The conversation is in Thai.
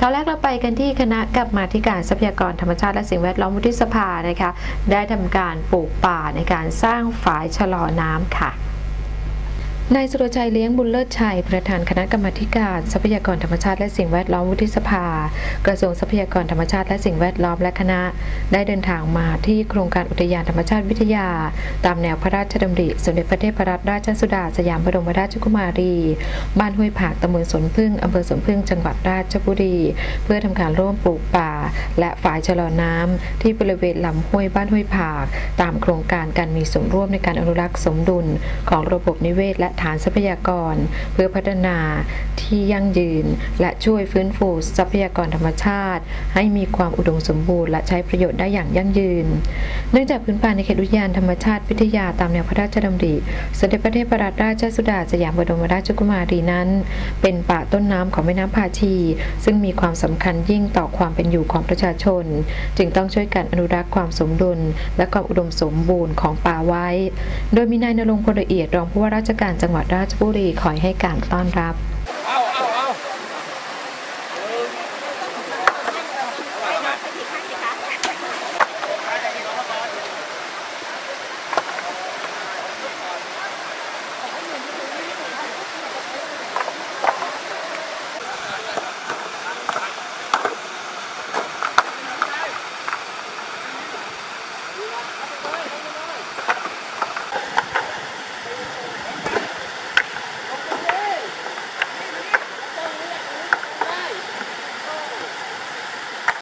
ข่าวแรกเราไปกันที่คณะกรรมาธิการทรัพยากรธรรมชาติและสิ่งแวดล้อมวุฒิสภานะคะได้ทำการปลูกป่าในการสร้างฝายชะลอน้ำค่ะ นายสุรชัยเลี้ยงบุญเลิศชัย ประธานคณะกรรมธิการทรัพยากรธรรมชาติและสิ่งแวดล้อมวุฒิสภา กระทรวงทรัพยากรธรรมชาติและสิ่งแวดล้อมและคณะ ได้เดินทางมาที่โครงการอุทยานธรรมชาติวิทยา ตามแนวพระราชดำริ สมเด็จพระเทพรัตนราชสุดาสยามบรมราชกุมารี บ้านห้วยผากตำบลสนพึ่งอำเภอสนพึ่งจังหวัดราชบุรี เพื่อทำการร่วมปลูกป่า และฝายชะลอน้ำที่บริเวณลำห้วยบ้านห้วยผาก ตามโครงการการมีส่วนร่วมในการอนุรักษ์สมดุลของระบบนิเวศและฐานทรัพยากร เพื่อพัฒนาที่ยั่งยืน และช่วยฟื้นฟูทรัพยากรธรรมชาติ ให้มีความอุดมสมบูรณ์และใช้ประโยชน์ได้อย่างยั่งยืน เนื่องจากพื้นป่าในเขตอุทยานธรรมชาติวิทยาตามแนวพระราชดำริสมเด็จพระเทพรัตนราชสุดาสยามบรมราชกุมารีนั้น เป็นป่าต้นน้ำของแม่น้ำพาชี ซึ่งมีความสำคัญยิ่งต่อความเป็นอยู่ของประชาชน จึงต้องช่วยกันอนุรักษ์ความสมดุล และความอุดมสมบูรณ์ของป่าไว้ โดยมีนายนรงค์พลละเอียดรองผู้ว่าราชการจังจังหวัดราชบุรีคอยให้การต้อนรับ